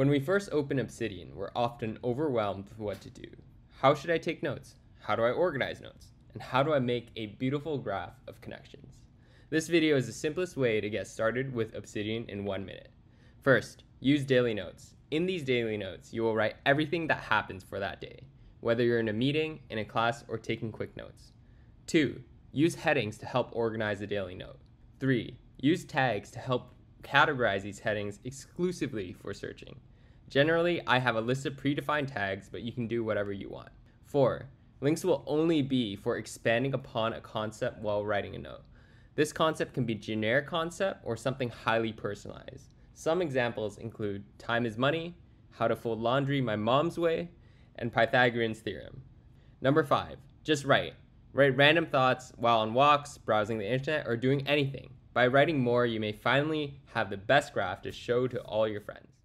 When we first open Obsidian, we're often overwhelmed with what to do. How should I take notes? How do I organize notes? And how do I make a beautiful graph of connections? This video is the simplest way to get started with Obsidian in one minute. First, use daily notes. In these daily notes, you will write everything that happens for that day, whether you're in a meeting, in a class, or taking quick notes. Two, use headings to help organize the daily note. Three, use tags to help categorize these headings exclusively for searching. Generally, I have a list of predefined tags, but you can do whatever you want. 4. Links will only be for expanding upon a concept while writing a note. This concept can be generic concept or something highly personalized. Some examples include time is money, how to fold laundry my mom's way, and Pythagorean's theorem. Number 5. Just write. Write random thoughts while on walks, browsing the internet, or doing anything. By writing more, you may finally have the best graph to show to all your friends.